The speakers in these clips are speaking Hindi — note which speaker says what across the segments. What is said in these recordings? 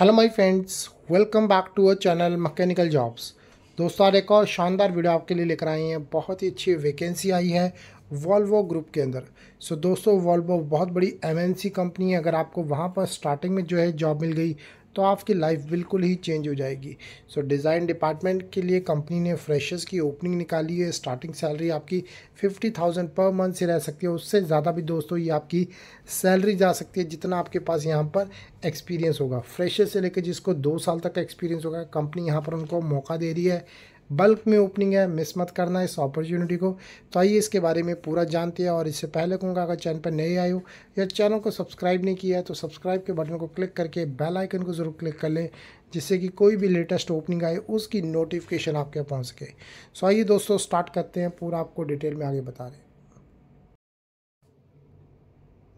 Speaker 1: Hello my friends welcome back to our channel mechanical jobs दोस्तों आज एक और शानदार वीडियो आपके लिए लेकर आए हैं। बहुत ही अच्छी वैकेंसी आई है वॉल्वो ग्रुप के अंदर। सो so, दोस्तों वॉल्वो बहुत बड़ी एमएनसी कंपनी है। अगर आपको वहाँ पर स्टार्टिंग में जो है जॉब मिल गई तो आपकी लाइफ बिल्कुल ही चेंज हो जाएगी। सो डिज़ाइन डिपार्टमेंट के लिए कंपनी ने फ्रेशर्स की ओपनिंग निकाली है। स्टार्टिंग सैलरी आपकी फिफ्टी थाउज़ेंड पर मंथ से रह सकती है। उससे ज़्यादा भी दोस्तों ये आपकी सैलरी जा सकती है जितना आपके पास यहाँ पर एक्सपीरियंस होगा। फ्रेशर से लेकर जिसको दो साल तक एक्सपीरियंस होगा कंपनी यहाँ पर उनको मौका दे रही है। बल्क में ओपनिंग है, मिस मत करना इस अपॉर्चुनिटी को। तो आइए इसके बारे में पूरा जानते हैं और इससे पहले कहूँगा, अगर चैनल पर नए आए हो या चैनल को सब्सक्राइब नहीं किया है तो सब्सक्राइब के बटन को क्लिक करके बेल आइकन को ज़रूर क्लिक कर लें, जिससे कि कोई भी लेटेस्ट ओपनिंग आए, उसकी नोटिफिकेशन आपके पहुँच सके। सो आइए दोस्तों स्टार्ट करते हैं, पूरा आपको डिटेल में आगे बता रहे हैं।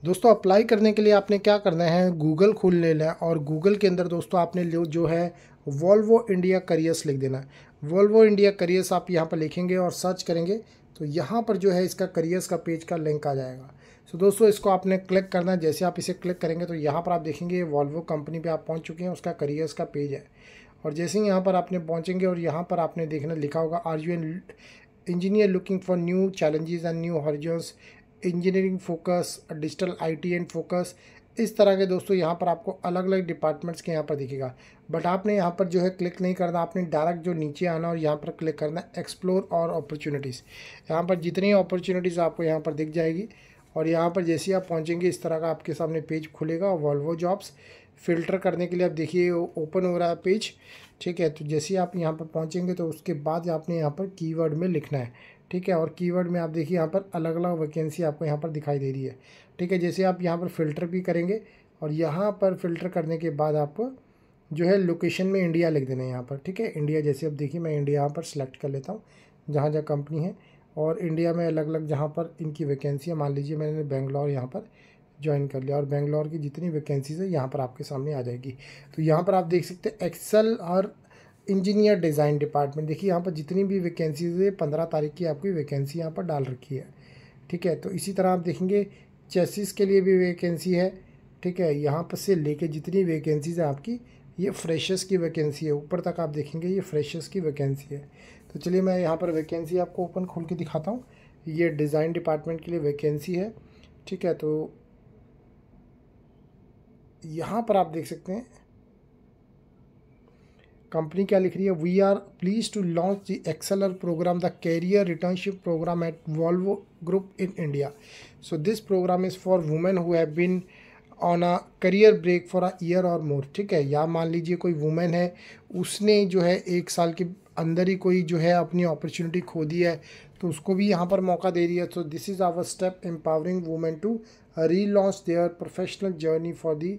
Speaker 1: दोस्तों अप्लाई करने के लिए आपने क्या करना है? गूगल खोल लेना है और गूगल के अंदर दोस्तों आपने जो है वॉल्वो इंडिया करियर्स लिख देना है। वॉल्वो इंडिया करियर्स आप यहाँ पर लिखेंगे और सर्च करेंगे तो यहाँ पर जो है इसका करियर्स का पेज का लिंक आ जाएगा। सो so, दोस्तों इसको आपने क्लिक करना है। जैसे आप इसे क्लिक करेंगे तो यहाँ पर आप देखेंगे वॉल्वो कंपनी पे आप पहुँच चुके हैं उसका करियर्स का पेज है। और जैसे ही यहाँ पर आपने पहुँचेंगे और यहाँ पर आपने देखना लिखा होगा are you an engineer looking for new challenges and new horizons engineering focus, digital IT and focus, इस तरह के दोस्तों यहाँ पर आपको अलग अलग डिपार्टमेंट्स के यहाँ पर दिखेगा। बट आपने यहाँ पर जो है क्लिक नहीं करना, आपने डायरेक्ट जो नीचे आना और यहाँ पर क्लिक करना एक्सप्लोर और अपॉर्चुनिटीज़। यहाँ पर जितनी अपॉर्चुनिटीज़ आपको यहाँ पर दिख जाएगी और यहाँ पर जैसे ही आप पहुँचेंगे, इस तरह का आपके सामने पेज खुलेगा वॉल्वो जॉब्स फ़िल्टर करने के लिए आप देखिए ओपन हो रहा है पेज, ठीक है? तो जैसे आप यहाँ पर पहुँचेंगे तो उसके बाद आपने यहाँ पर कीवर्ड में लिखना है। ठीक है? और कीवर्ड में आप देखिए, यहाँ पर अलग अलग वैकेंसी आपको यहाँ पर दिखाई दे रही है। ठीक है? जैसे आप यहाँ पर फ़िल्टर भी करेंगे और यहाँ पर फ़िल्टर करने के बाद आपको जो है लोकेशन में इंडिया लिख देना है यहाँ पर। ठीक है? इंडिया जैसे अब देखिए, मैं इंडिया यहाँ पर सेलेक्ट कर लेता हूँ जहाँ जहाँ कंपनी है। और इंडिया में अलग अलग जहाँ पर इनकी वैकेंसी है, मान लीजिए मैंने बेंगलोर यहाँ पर ज्वाइन कर लिया और बेंगलोर की जितनी वैकेंसीज है, यहाँ पर आपके सामने आ जाएगी। तो यहाँ पर आप देख सकते हैं एक्सेल और इंजीनियर डिज़ाइन डिपार्टमेंट। देखिए, यहाँ पर जितनी भी वैकेंसीज है, पंद्रह तारीख की आपकी वैकेंसी यहाँ पर डाल रखी है। ठीक है तो इसी तरह आप देखेंगे, चेसिस के लिए भी वैकेंसी है। ठीक है, यहाँ पर से लेके जितनी वैकेंसीज है आपकी, ये फ्रेशर्स की वैकेंसी है। ऊपर तक आप देखेंगे, ये फ्रेशर्स की वैकेंसी है। तो चलिए, मैं यहाँ पर वैकेंसी आपको ओपन खोल के दिखाता हूँ। ये डिज़ाइन डिपार्टमेंट के लिए वैकेंसी है। ठीक है तो यहाँ पर आप देख सकते हैं कंपनी क्या लिख रही है? We are pleased to launch the accelerate program the career returnship program at Volvo Group in India so this program is for women who have been on a career break for a year और मोर ठीक है? या मान लीजिए कोई वुमेन है, उसने जो है एक साल के अंदर ही कोई जो है अपनी अपॉर्चुनिटी खो दी है तो उसको भी यहाँ पर मौका दे है तो this is our step empowering women to relaunch their professional journey for the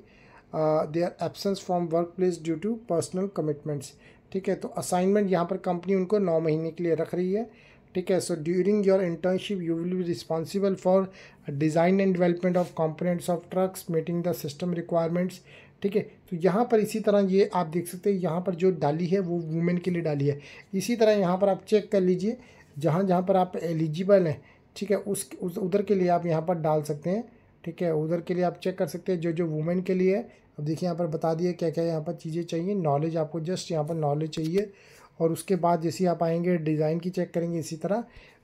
Speaker 1: their absence from workplace due to personal commitments ठीक है तो असाइनमेंट यहाँ पर कंपनी उनको नौ महीने के लिए रख रही है। ठीक है so during your internship you will be responsible for design and development of components of trucks meeting the system requirements ठीक है तो यहाँ पर इसी तरह ये आप देख सकते हैं, यहाँ पर जो डाली है, वो वुमेन के लिए डाली है। इसी तरह यहाँ पर आप चेक कर लीजिए जहाँ जहाँ पर आप एलिजिबल हैं, ठीक है उस, उधर के लिए आप यहाँ पर डाल सकते हैं। ठीक है, उधर के लिए आप चेक कर सकते हैं जो जो वुमेन के लिए है। अब देखिए यहाँ पर बता दिए क्या क्या यहाँ पर चीज़ें चाहिए। नॉलेज आपको जस्ट यहाँ पर नॉलेज चाहिए। और उसके बाद जैसे आप आएँगे डिज़ाइन की चेक करेंगे इसी तरह।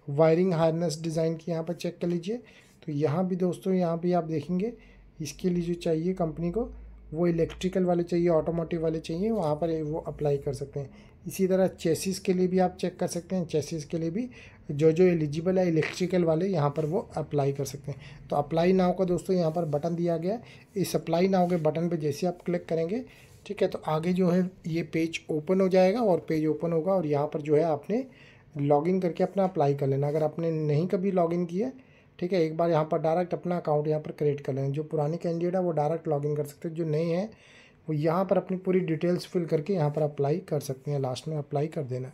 Speaker 1: वायरिंग हार्नेस डिज़ाइन की यहाँ पर चेक कर लीजिए। तो यहाँ भी दोस्तों, यहाँ भी आप देखेंगे, इसके लिए जो चाहिए कंपनी को वो इलेक्ट्रिकल वाले चाहिए ऑटोमोटिव वाले चाहिए, वहाँ पर वो अप्लाई कर सकते हैं। इसी तरह चेसिस के लिए भी आप चेक कर सकते हैं चेसिस के लिए भी जो जो एलिजिबल है इलेक्ट्रिकल वाले, यहाँ पर वो अप्लाई कर सकते हैं। तो अप्लाई नाव का दोस्तों, यहाँ पर बटन दिया गया है। इस अप्लाई नाव के बटन पर जैसे आप क्लिक करेंगे, ठीक है तो आगे जो है ये पेज ओपन हो जाएगा और पेज ओपन होगा और यहाँ पर जो है आपने लॉगिन करके अपना अप्लाई कर लेना। अगर आपने नहीं कभी लॉगिन किया ठीक है, एक बार यहाँ पर डायरेक्ट अपना अकाउंट यहाँ पर क्रिएट कर लेना जो पुराने कैंडिडेट है, वो डायरेक्ट लॉगिन कर सकते हैं, जो नए हैं, वो यहाँ पर अपनी पूरी डिटेल्स फिल करके यहाँ पर अप्लाई कर सकते हैं। लास्ट में अप्लाई कर देना।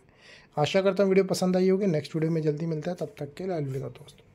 Speaker 1: आशा करता हूँ वीडियो पसंद आई होगी। नेक्स्ट वीडियो में जल्दी मिलता है। तब तक के लिए अलविदा दोस्तों।